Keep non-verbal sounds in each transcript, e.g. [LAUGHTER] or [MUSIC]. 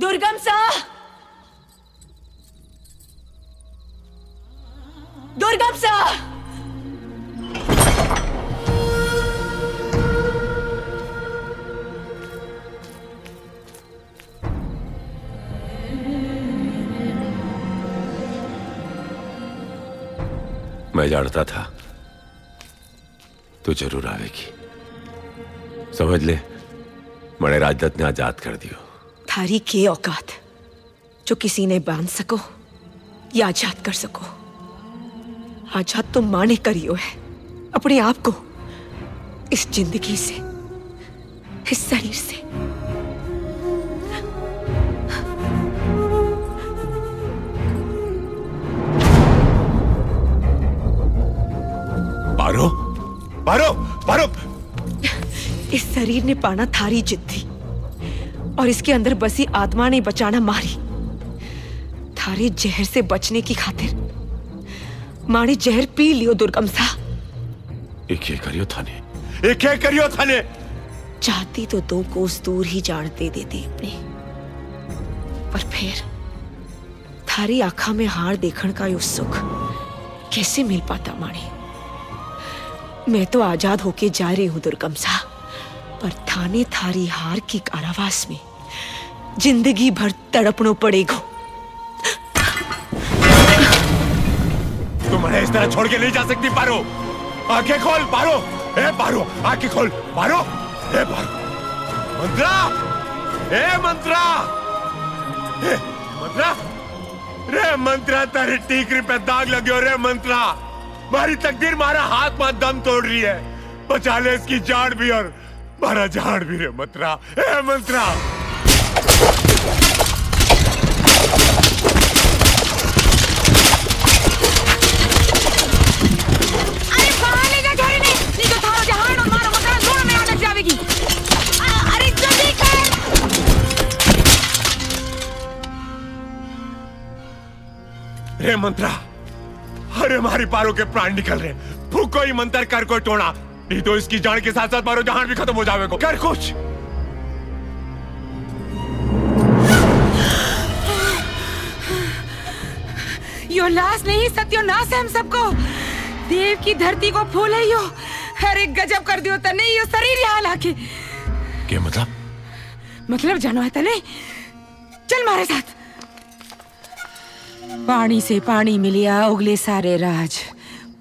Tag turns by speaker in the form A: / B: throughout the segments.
A: दुर्गम सा दुर्गम सा
B: मैं जानता था, तू ज़रूर आवेगी। समझ ले, मैंने राजदत्त ने आज़ाद कर दियो।
A: थारी के औकात, जो किसी ने बाँध सको, या आज़ाद कर सको। आज़ाद तो माँ ने करियो है, अपने आप को, इस ज़िंदगी से, इस शरीर से।
B: पारो? पारो पारो।
A: इस शरीर ने पाना थारी जिद थी और इसके अंदर बसी आत्मा ने बचाना मारी। थारे जहर से बचने की खातिर माँ ने जहर पी लियो दुर्गम सा।
B: एक ये करियो थाने एक ये करियो थाने।
A: चाहती तो दो कोस दूर ही जानते देती अपने। पर फिर थारी आंखा में हार देखण का यो सुख कैसे मिल पाता माने? मैं तो आज़ाद होके जा रही हूँ दुर्गम सा पर थाने थारी हार की कारावास में ज़िंदगी भर तड़पनो पड़ेगा।
B: तुम इस तरह छोड़ के नहीं जा सकती, पारो। आँखें खोल, पारो। ए, पारो, आँखें खोल, पारो। ए, पारो। मंत्रा, ए मंत्रा। ए, मंत्रा। रे, मंत्रा, तेरे टीकरी पे दाग लगे रे, मंत्रा। मारी तकदीर मारा हाथ माँ दम तोड़ रही है। बचा ले इसकी जान भी और मारा जान भी रे मंत्रा। ए मंत्रा।
C: तो
B: रे मंत्रा। अरे हमारी पारो के प्राण निकल रहे फूको ही मंत्र कर कोई टोना। नहीं तो इसकी जान के साथ साथ मारो जहान भी खत्म हो जाएगा कर कुछ।
C: यो लाश नहीं सत्योनाश है हम सबको। देव की धरती को फूल है यो। अरे गजब कर दियो तने यो शरीर यहाँ लाके।
B: क्या मतलब?
C: मतलब जानो है तने चल मारे साथ। पानी से पानी मिलिया उगले सारे राज।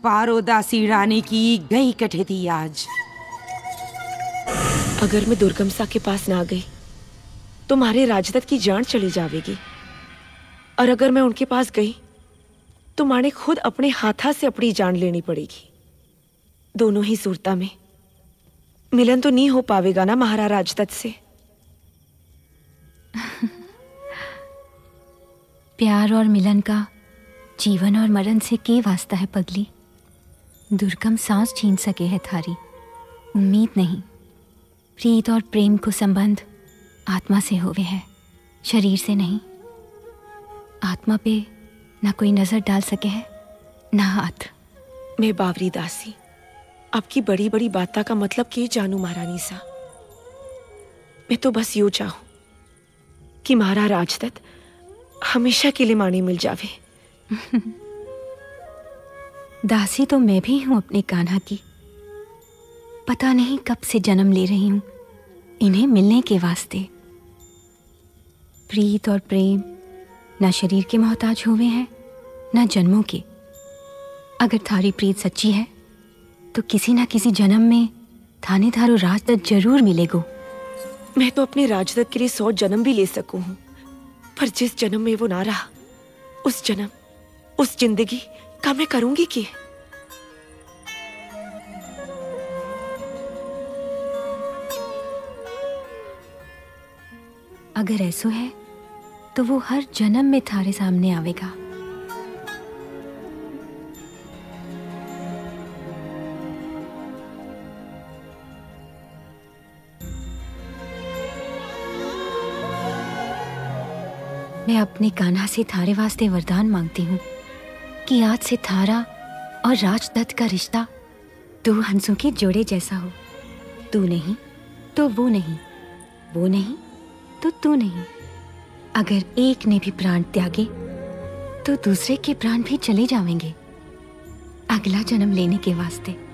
C: पारो दासी रानी की गई कटे थी आज।
A: अगर मैं दुर्गम सा के पास ना गई तो मारे राजदत्त की जान चली जावेगी। और अगर मैं उनके पास गई तो माने खुद अपने हाथा से अपनी जान लेनी पड़ेगी। दोनों ही सूरता में मिलन तो नहीं हो पावेगा ना महाराज राजदत्त से।
D: प्यार और मिलन का जीवन और मरण से के वास्ता है पगली? दुर्गम सांस छीन सके है थारी। उम्मीद नहीं। प्रीत और प्रेम को संबंध आत्मा से होवे है, शरीर से नहीं। आत्मा पे ना कोई नज़र डाल सके है, ना हाथ।
A: मैं बावरी दासी, आपकी बड़ी बड़ी बाता का मतलब के जानू महारानी सा मैं तो बस यूँ चाहूँ कि महारा राजदत्त हमेशा के लिए माने मिल जावे। [LAUGHS]
D: दासी तो मैं भी हूँ अपने कान्हा की। पता नहीं कब से जन्म ले रही हूँ। इन्हें मिलने के वास्ते। प्रीत और प्रेम ना शरीर के मोहताज हुए हैं ना जन्मों के। अगर थारी प्रीत सच्ची है तो किसी ना किसी जन्म में थाने थारो राजदत्त ज़रूर मिलेगो।
A: मैं तो अपने राजदत्त के लिए सौ जन्म भी ले सकूँ हूँ। पर जिस जन्म में वो ना रहा, उस जन्म, उस ज़िंदगी का मैं करूँगी कि?
D: अगर ऐसा है तो वो हर जन्म में थारे सामने आवेगा। मैं अपने कान्हा से थारे वास्ते वरदान मांगती हूँ कि आज से थारा और राजदत्त का रिश्ता दो हंसों के जोड़े जैसा हो। तू नहीं तो वो नहीं वो नहीं तो तू नहीं। अगर एक ने भी प्राण त्यागे तो दूसरे के प्राण भी चले जाएँगे अगला जन्म लेने के वास्ते।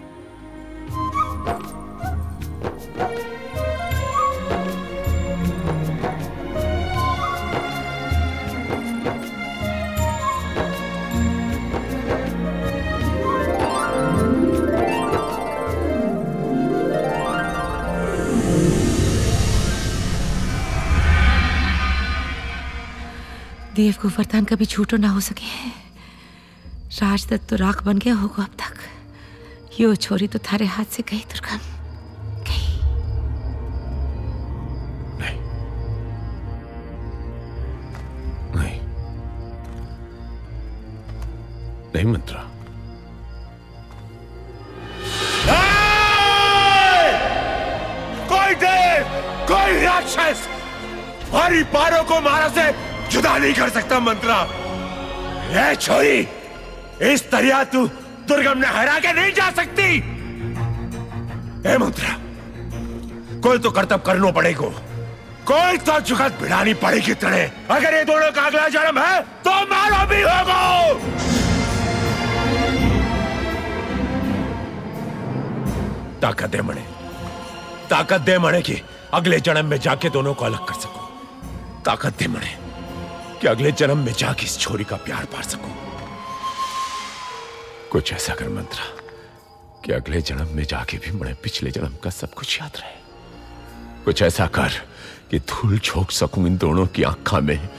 C: देव को वरदान कभी छूटो ना हो सके। राजदत्त तो राख बन गया होगा अब तक। यो छोरी तो थारे हाथ से गई दुर्गम। गई।
B: नहीं। नहीं। नहीं मंत्रा। कोई देव कोई राक्षस। हरी पारों को मारा से जुदा नहीं कर सकता, मंत्रा। ए, छोरी, इस दरिया तू दुर्गम ने हरा के नहीं जा सकती। ए, मंत्रा, कोई तो कर्तव्य करना पड़ेगा। कोई तो जुगत भिड़ानी पड़ेगी तरह अगर ये दोनों का अगला जन्म है तो मारो भी होगा। ताकत दे मणे ताकत दे मणे की अगले जन्म में जाके दोनों को अलग कर सको। ताकत दे मणे कि अगले जन्म में जाके इस छोरी का प्यार पा सकूँ? कुछ ऐसा कर मंत्रा, कि अगले जन्म में जाके भी मणे पिछले जन्म का सब कुछ याद रहे। कुछ ऐसा कर, कि धूल झोंक सकूँ इन दोनों की आंखा में,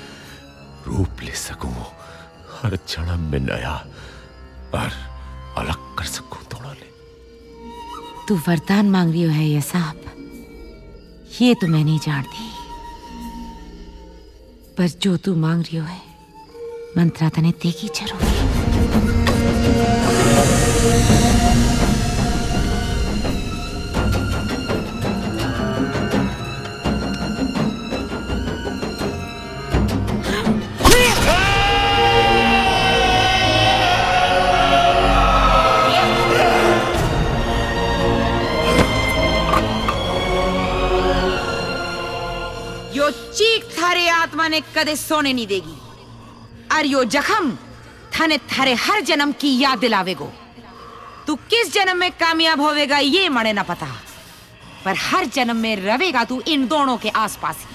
B: रूप ले सकूँ, हर जन्म में नया, और अलग कर सकूँ दोनों ले।
C: तू वरदान मांग रही हो, है ये साहब? ये तो मैं नहीं जानती। पर जो तू मांग रही हो है मंत्रा तने देगी ज़रूर। थारे कदे सोने नहीं देगी। और यो जखम थाने थारे हर जन्म की याद दिलावेगो। तू किस जन्म में कामयाब होवेगा ये मने ना पता। पर हर जन्म में रवेगा तू इन दोनों के आसपास ही।